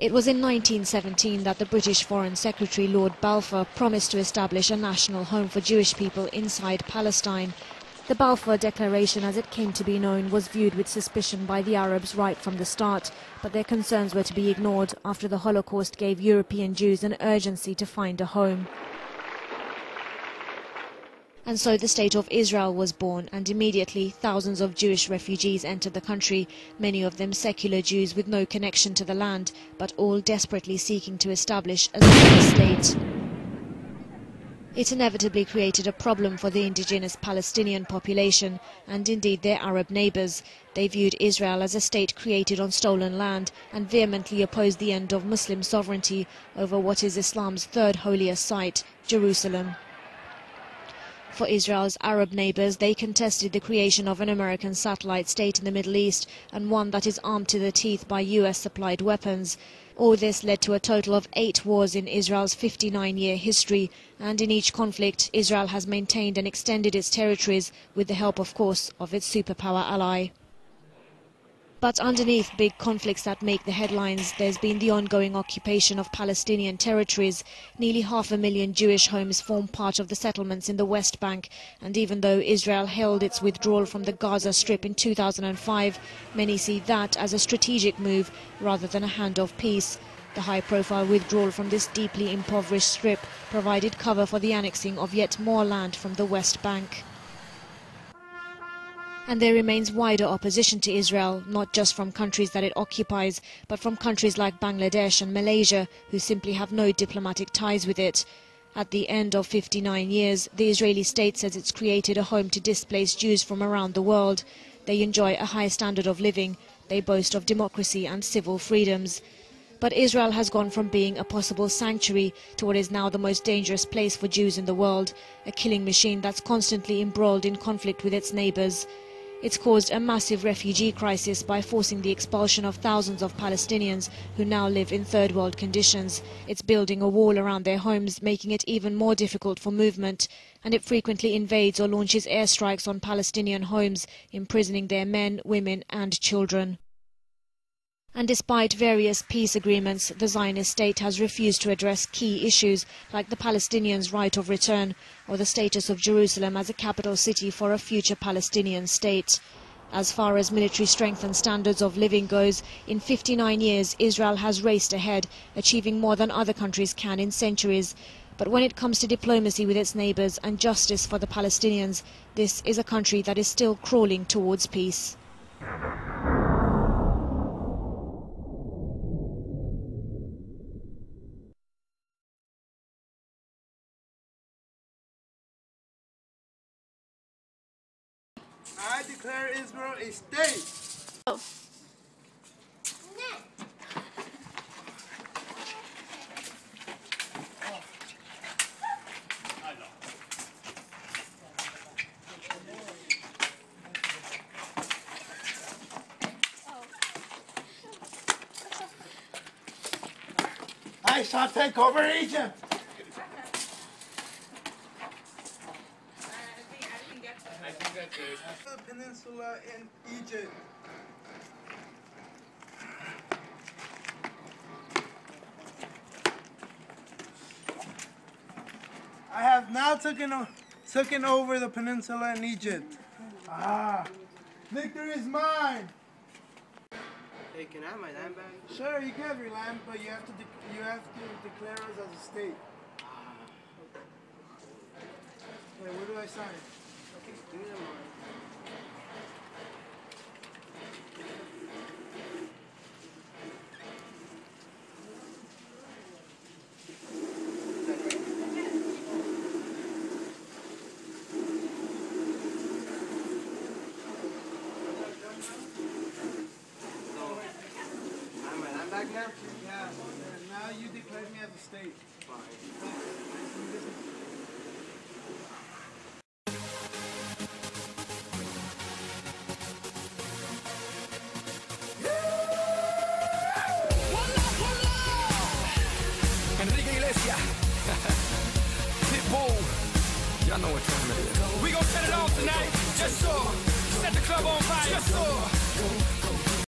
It was in 1917 that the British Foreign Secretary Lord Balfour promised to establish a national home for Jewish people inside Palestine. The Balfour Declaration, as it came to be known, was viewed with suspicion by the Arabs right from the start, but their concerns were to be ignored after the Holocaust gave European Jews an urgency to find a home. And so the State of Israel was born, and immediately thousands of Jewish refugees entered the country, many of them secular Jews with no connection to the land, but all desperately seeking to establish a state. It inevitably created a problem for the indigenous Palestinian population and indeed their Arab neighbors. They viewed Israel as a state created on stolen land and vehemently opposed the end of Muslim sovereignty over what is Islam's third holiest site, Jerusalem. For Israel's Arab neighbors, they contested the creation of an American satellite state in the Middle East and one that is armed to the teeth by US-supplied weapons. All this led to a total of eight wars in Israel's 59-year history, and in each conflict, Israel has maintained and extended its territories with the help, of course, of its superpower ally. But underneath big conflicts that make the headlines, there's been the ongoing occupation of Palestinian territories. Nearly half a million Jewish homes form part of the settlements in the West Bank. And even though Israel held its withdrawal from the Gaza Strip in 2005, many see that as a strategic move rather than a hand of peace. The high-profile withdrawal from this deeply impoverished strip provided cover for the annexing of yet more land from the West Bank. And there remains wider opposition to Israel, not just from countries that it occupies, but from countries like Bangladesh and Malaysia, who simply have no diplomatic ties with it. At the end of 59 years, the Israeli state says it's created a home to displaced Jews from around the world. They enjoy a high standard of living. They boast of democracy and civil freedoms. But Israel has gone from being a possible sanctuary to what is now the most dangerous place for Jews in the world, a killing machine that's constantly embroiled in conflict with its neighbors. It's caused a massive refugee crisis by forcing the expulsion of thousands of Palestinians who now live in third world conditions. It's building a wall around their homes, making it even more difficult for movement. And it frequently invades or launches airstrikes on Palestinian homes, imprisoning their men, women and children. And despite various peace agreements, the Zionist state has refused to address key issues like the Palestinians' right of return or the status of Jerusalem as a capital city for a future Palestinian state. As far as military strength and standards of living goes, in 59 years Israel has raced ahead, achieving more than other countries can in centuries. But when it comes to diplomacy with its neighbours and justice for the Palestinians, this is a country that is still crawling towards peace. I declare Israel a state. Oh. I shall take over Egypt. The peninsula in Egypt. I have now taken, taken over the peninsula in Egypt. Ah, victory is mine. Hey, can I have my land back? Sure, you can have your land, but you have to you have to declare us as a state. Ah. Hey, where do I sign? Now? You declare me as a state. Fine. Y'all know what time it is. We gon' set it off tonight. Just so. Set the club on fire. Just so.